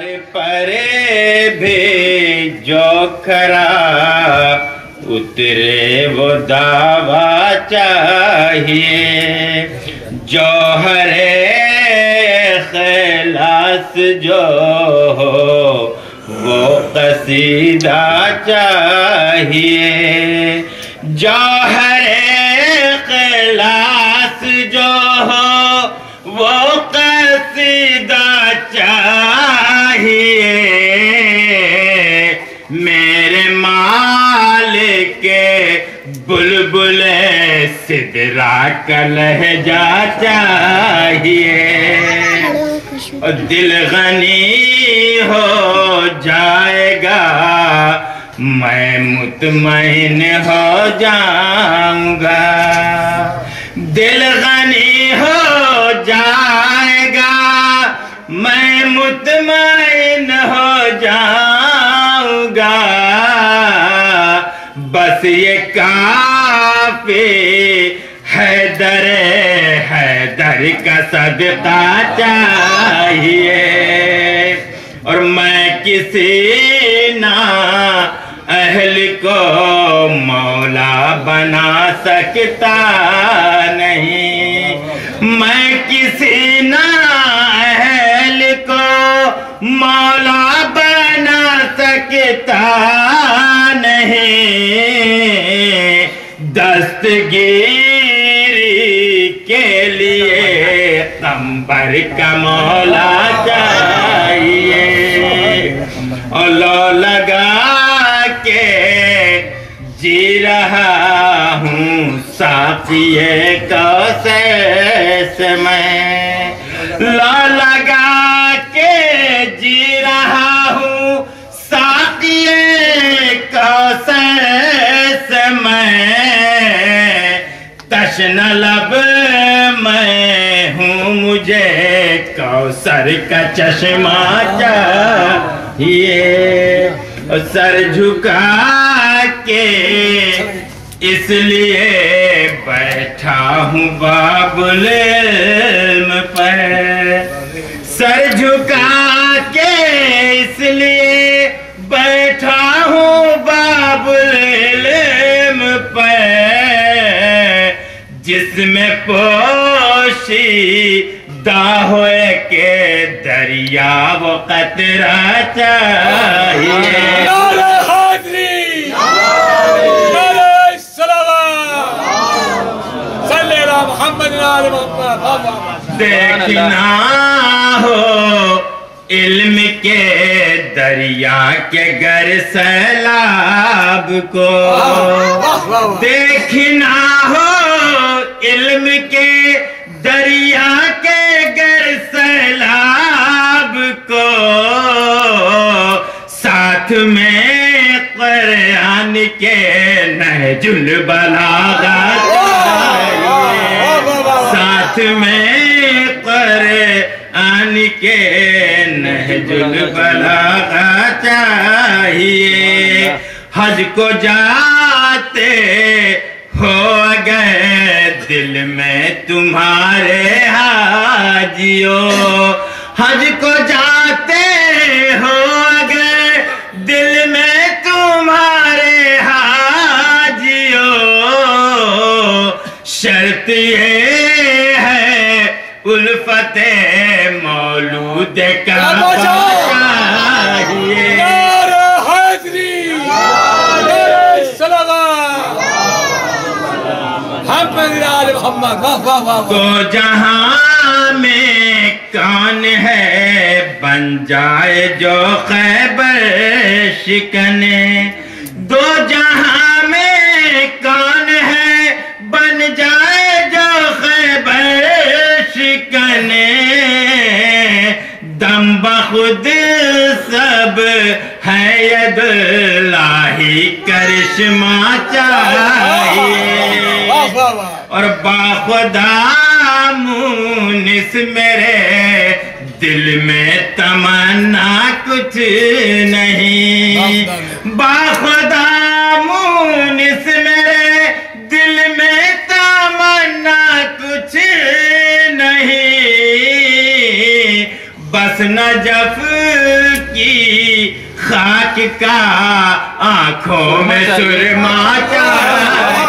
پر پرے بھی جو کھرا۔ اترے وہ دعویٰ چاہیے۔ جوہر خلاص جو ہو، وہ قصیدہ چاہیے۔ جوہر خلاص سدرا کا لہجہ چاہیے۔ دل غنی ہو جائے گا۔ میں مطمئن ہو جاؤں گا۔ دل غنی ہو جائے گا۔ میں مطمئن ہو جاؤں گا۔ بس یہ کافی حیدر حیدر کا صدقہ چاہیے۔ اور میں کسی نا اہل کو مولا بنا سکتا نہیں۔ میں کسی نا اہل کو مولا بنا سکتا نہیں۔ دستگیری کے لیے قمبر کا مولا چاہیے۔ اور لو لگا کے جی رہا ہوں ساتھیے کو سے میں۔ لو لگا تشن لب میں ہوں مجھے کوثر کا چشمہ چاہیے۔ سر جھکا کے اس لیے بیٹھا ہوں باب العلم پر۔ سر جھکا جس میں پوشی دا ہوئے کہ دریا وہ قطرہ چاہیے۔ نعرہ حاضری۔ نعرہ سلام صلی اللہ محمد نعرہ محمد۔ دیکھنا ہو علم کے دریا کے گر سیلاب کو۔ دیکھنا ہو علم کے دریا کے گر سیلاب کو ساتھ میں قرآن کے نہج البلاغہ ساتھ میں قرآن کے نہج البلاغہ چاہیے حج کو جاتے ہو میں تمہارے حاجیوں حج کو جاتے ہو گئے۔ دل میں تمہارے حاجیوں شرط یہ ہے الفت مولود کا تو جہاں میں کون ہے بن جائے جو خیبر شکنے، دو جہاں میں کون ہے بن جائے جو خیبر شکنے۔ دم بخود سب ہے ید اللہ کرشمہ چاہیے۔ اور باخدا مونس میرے دل میں تمنا کچھ نہیں۔ باخدا بس نجف کی خاک کا آنکھوں میں سرما چڑھا